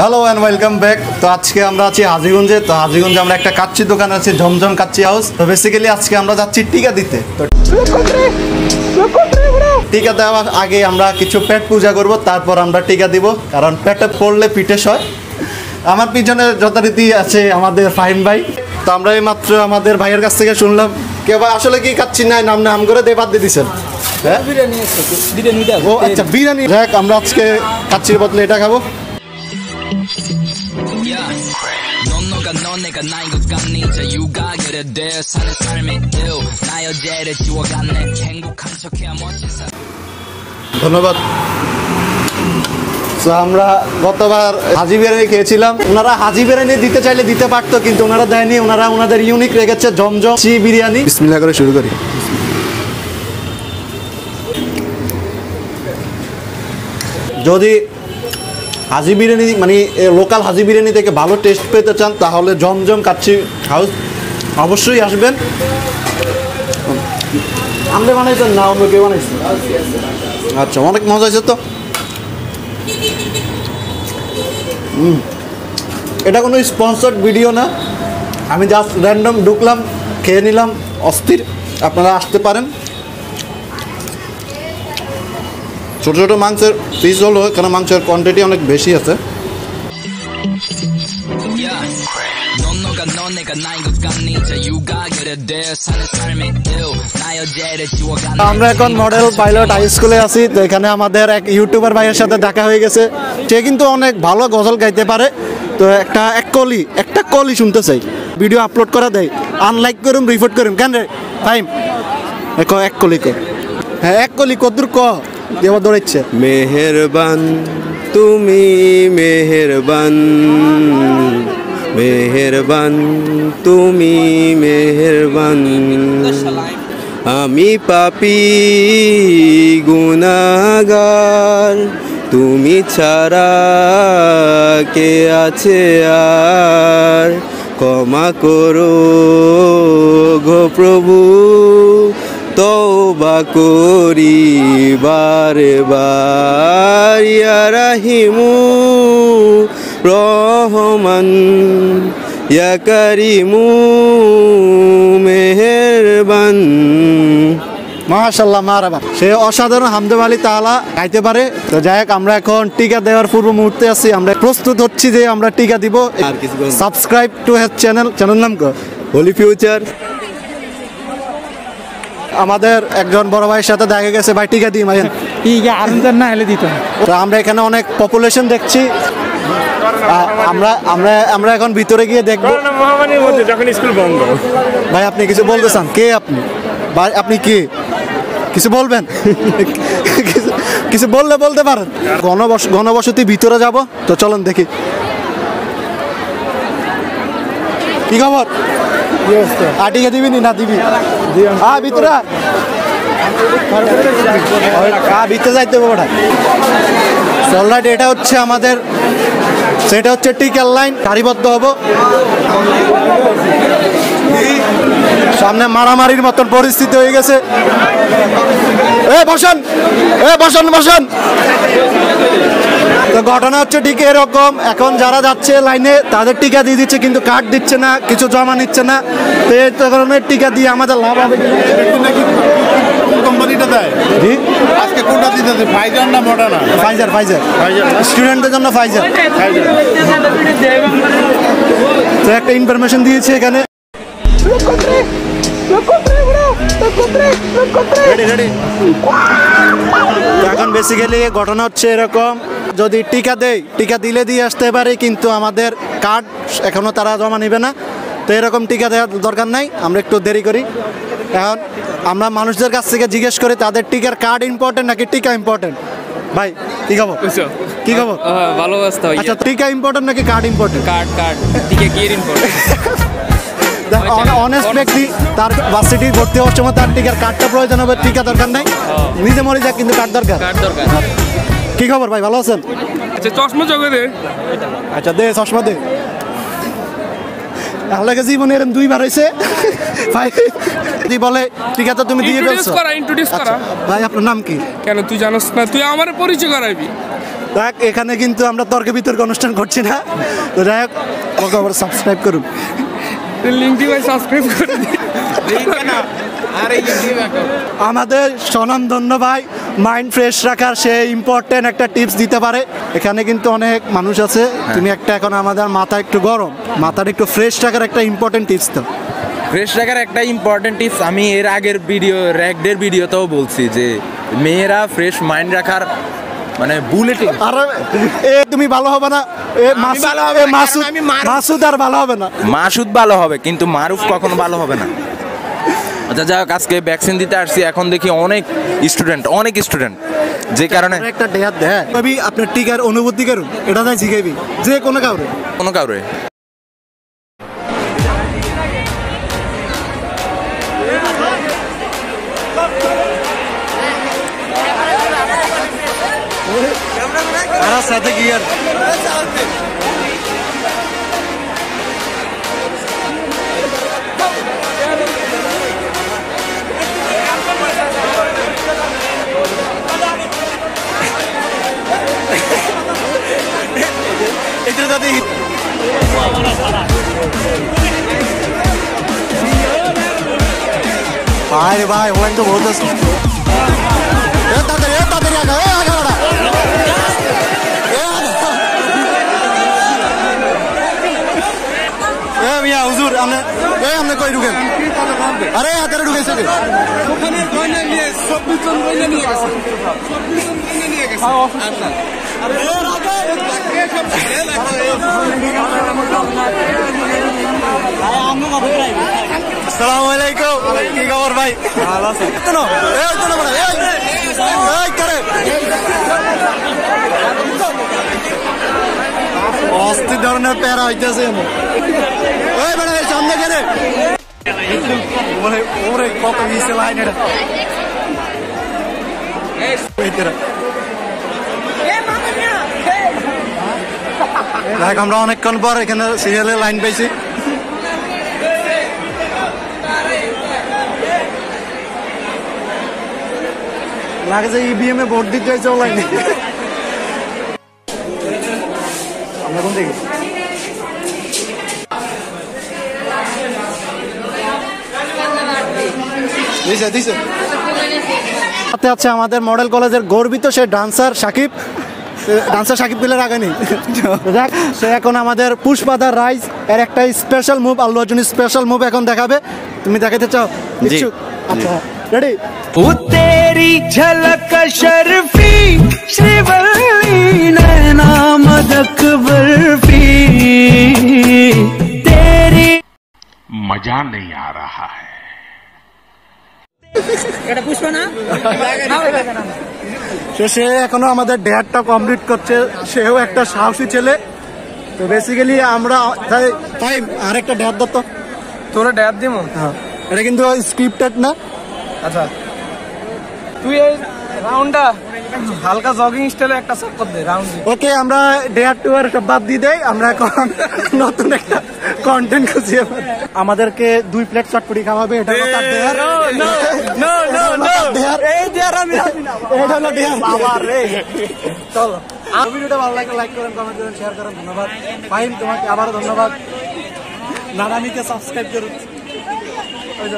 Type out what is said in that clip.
Hello and welcome back তো আজকে আমরা আছি হাজিগঞ্জে। তো হাজিগঞ্জে আমরা একটা কাচ্চি দোকান আছে ঝমঝম কাচ্চি হাউস তো বেসিক্যালি আজকে আমরা যাচ্ছি টিকা দিতে। তো টিকা দেওয়ার আগে আমরা কিছু পেট পূজা করব তারপর আমরা টিকা দিব। কারণ পেটে পড়লে পিঠে সয়। আমার পিছনে যথারীতি আছে আমাদের ফাহিম ভাই। তো আমরা এই মাত্র আমাদের ভাইয়ের কাছ থেকে শুনলাম। কে ভাই আসলে কি কাচ্ছি নাই? নাম নাম করে দিয়ে বাদ দিয়ে দিছেন। হ্যাঁ? বিরিয়ানি ও আচ্ছা বিরিয়ানি। দেখ আমরা আজকে কাচ্চির বদলে এটা খাব। 넌 너가 넌 내가 나인 것 같니 자유가 그래 돼 사는 삶의 일 나 여자를 지워갔네 행복한 척해야 멋진 사람 ধন্যবাদ তো আমরা গতবার হাজি বিরিয়ানি খেয়েছিলাম ওনারা হাজি বিরিয়ানি দিতে চাইলে দিতে পারতো কিন্তু ওনারা দেয়নি ওনারা ওনাদের ইউনিক রেখেছে জমজম চি বিরিয়ানি বিসমিল্লাহ করে শুরু করি যদি হাজি বিরিয়ানি মানে লোকাল হাজি বিরিয়ানি থেকে ভালো টেস্ট পেতে চান, তাহলে জমজম কাচ্ছি হাউস অবশ্যই আসবেন। আপনি বানাইছেন না, অন্য কেউ বানাইছেন আচ্ছা অনেক মজা হয়েছে তো। এটা কোনো স্পন্সর্ড ভিডিও না। আমি জাস্ট র্যান্ডম ঢুকলাম, খেয়ে নিলাম, অস্থির। আপনারা আসতে পারেন। ছোটো ছোটো মাংসের পিস হলো এখানে মাংসের কোয়ান্টিটি অনেক বেশি আছে। আমরা এখন মডেল পাইলট হাই স্কুলে আছি তো এখানে আমাদের এক ইউটিউবার ভাইয়ের সাথে দেখা হয়ে গেছে। সে কিন্তু অনেক ভালো গজল গাইতে পারে। তো একটা এক কলি একটা কলি শুনতে চাই। ভিডিও আপলোড করা দেয় আনলাইক করুন রিপোর্ট করুন কেন রে? টাইম এক কলি ক। হ্যাঁ এক কলি কদ্দুর ক। আবার দৌড়াচ্ছে মেহেরবান, তুমি মেহেরবান। মেহেরবান, তুমি মেহেরবান। আমি পাপি গুনাগার, তুমি ছাড়া কে আছে আর? ক্ষমা করো গো প্রভু তওবা করি বারে বার ইয়া রাহিমু রহমান ইয়া কারিমু মেহেরবান। মাশাল্লাহ মারাবা। সে অসাধারণ হামদে আলী তাহলা গাইতে পারে। তো যাই হোক আমরা এখন টিকা দেওয়ার পূর্ব মুহূর্তে আছি। আমরা প্রস্তুত হচ্ছি যে আমরা টিকা দিব। Subscribe to her channel channel নাম হোলি ফিউচার আমাদের একজন বড় ভাইয়ের সাথে দেখা গেছে ভাই টিকা দিই মাইন আনন্দার না হলে দিত তো আমরা এখানে অনেক পপুলেশন দেখছি। আমরা আমরা আমরা এখন ভিতরে গিয়ে দেখব। করোনা মহামারীর মধ্যে যখন স্কুল বন্ধ। ভাই আপনি কিছু বলতে চান কে আপনি? ভাই আপনি কে? কিছু বলবেন? কিছু- কিছু বললে বলতে পারেন। গণবস গণবসতি ভিতরে যাব তো চলুন দেখি। কি খবর? আটিকে দিবি নি দিবি আ ভিতরে আ। আ ভিতরে যাইতে হবে ওটা অলরাইট এটা হচ্ছে আমাদের। সেটা হচ্ছে টিকেল লাইন সারিবদ্ধ হব। সামনে মারামারির মতন পরিস্থিতি হয়ে গেছে। এ বসেন। এ বসেন বসেন। তো ঘটনা হচ্ছে ঠিক এরকম। এখন যারা যাচ্ছে লাইনে তাদের টিকা দিয়ে দিচ্ছে কিন্তু কার্ড দিচ্ছে না কিছু জমা নিচ্ছে না। তো এই কারণে টিকা দিয়ে আমাদের লাভ হবে। কোম্পানিটা দেয়? আজকে কোনটা দিতেছে ফাইজার না মডার্না ফাইজার ফাইজার স্টুডেন্টদের জন্য ফাইজার তো একটা ইনফরমেশন দিয়েছে এখানে। রেডি রেডি এখন বেসিক্যালি ঘটনা হচ্ছে এরকম। যদি টিকা দেয় টিকা দিলে দিয়ে আসতে পারে কিন্তু আমাদের কার্ড এখনও তারা জমা নেবে না। তো এরকম টিকা দেওয়ার দরকার নাই আমরা একটু দেরি করি। এখন আমরা মানুষদের কাছ থেকে জিজ্ঞেস করি তাদের টিকার কার্ড ইম্পর্টেন্ট নাকি টিকা ইম্পর্টেন্ট ভাই কি খবর? কি খবর? ভালো অবস্থা আচ্ছা টিকা ইম্পর্টেন্ট নাকি কার্ড ইম্পর্টেন্ট কার্ড কার্ড দিকে গিয়ে ইম্পর্টেন্ট অনেস্ট ব্যক্তি তার ভার্সিটি ভর্তি হওয়ার সময় তার টিকার কার্ডটা প্রয়োজন হবে টিকা দরকার নাই। নিজে মরে যাক কিন্তু কার্ড দরকার। কার্ড দরকার। কি খবর ভাই ভালো আছেন? আচ্ছা চশমা জগতে আচ্ছা দে চশমা দে। আল্লাহকে জীবনে এরকম দুইবার হয়েছে ভাই তুই বলে ঠিক আছে তুমি দিয়ে ইন্ট্রোডিউস ফেলছো। করা ইন্ট্রোডিউস করা। ভাই আপনার নাম কি? কেন তুই জানোস না তুই আমার পরিচয় করাইবি দেখ এখানে কিন্তু আমরা তর্ক বিতর্ক অনুষ্ঠান করছি না। তো যাই হোক ওকে আবার সাবস্ক্রাইব করুন। লিঙ্কটি ভাই সাবস্ক্রাইব করে দিন আমাদের স্বনামধন্য ভাই মাইন্ড ফ্রেশ রাখার সে ইম্পর্টেন্ট একটা টিপস দিতে পারে। এখানে কিন্তু অনেক মানুষ আছে। তুমি একটা এখন আমাদের মাথা একটু গরম মাথাটা একটু ফ্রেশ রাখার একটা ইম্পর্টেন্ট টিপস তো ফ্রেশ রাখার একটা ইম্পর্টেন্ট টিপস আমি এর আগের ভিডিও র্যাকডের ভিডিওতেও বলছি যে মেয়েরা ফ্রেশ মাইন্ড রাখার মানে বুলেটিং আর এ তুমি ভালো হবে না। এ মাসুদ ভালো হবে মাসুদ মাসুদ আর ভালো হবে না। মাসুদ ভালো হবে কিন্তু মারুফ কখনো ভালো হবে না। আচ্ছা যাই হোক আজকে ভ্যাকসিন দিতে আসছি। এখন দেখি অনেক স্টুডেন্ট অনেক স্টুডেন্ট যে কারণে আর একটা ডেয়ার দেয়। কবি আপনার টিকার অনুভূতি করুন এটা তাই শিখাইবি। যে কোনো কাউরে। কোনো কাউরে। আর সাথে রে ভাই ওখানে তো বহুত তাড়াতাড়ি তাড়াতাড়ি আগা এ আগা বাড়া এ মিয়া হুজুর আপনি এ আপনি কই ঢুকেন আরে হাতে ঢুকেছে কে আসসালামু আলাইকুম কি খবর ভাই ভালো আছেন তো না করে অস্থির ধরনের প্যারা হইতেছে ওই বড় সামনে কেন ওরে ওরে কত মিছে লাইন এটা। দেখ, আমরা অনেকক্ষণ পর এখানে সিরিয়ালের লাইন পাইছি লাগে যে ইভিএম এ ভোট দিতে হয়েছে অনলাইনে আমরা কোন সাথে আছে আমাদের মডেল কলেজের গর্বিত সে ডান্সার সাকিব। ডান্সার সাকিব পিলের আগে নেই দেখ সে এখন আমাদের পুষ্পাদার রাইস এর একটা special move Allu Arjun special move এখন দেখাবে তুমি দেখাতে চাও ইচ্ছুক আচ্ছা রেডি वो तेरी झलक शर्फी श्रीवल्ली नैना मदक बर्फी तेरी मजा नहीं आ रहा है তো সে এখনও আমাদের ডেয়ারটা কমপ্লিট করছে। সেও একটা সাহসী ছেলে। তো বেসিক্যালি আমরা তাই তাই আরেকটা ডেয়ার দত্ত তোরা ড্যাব দিমু? হ্যাঁ। এটা কিন্তু স্ক্রিপ্টেড না। আচ্ছা। তুই এই রাউন্ডটা হালকা জগিং স্টাইলে একটা চক্কর দে রাউন্ড ওকে আমরা ডেয়ার টু আর বাদ দিয়ে দেই আমরা এখন নতুন একটা কন্টেন্ট খুঁজি আমাদেরকে দুই প্লেট চটপটি খাওয়াবে এটা হলো তার ডেয়ার এই ডেয়ার আমি এটা হলো ডেয়ার আবার রে। চলো। ভিডিওটা ভালো লাগলে লাইক করেন কমেন্ট করেন শেয়ার করেন ধন্যবাদ। ফাইন তোমাকে আবারও ধন্যবাদ। নারানিকে সাবস্ক্রাইব করুন। ওই যে।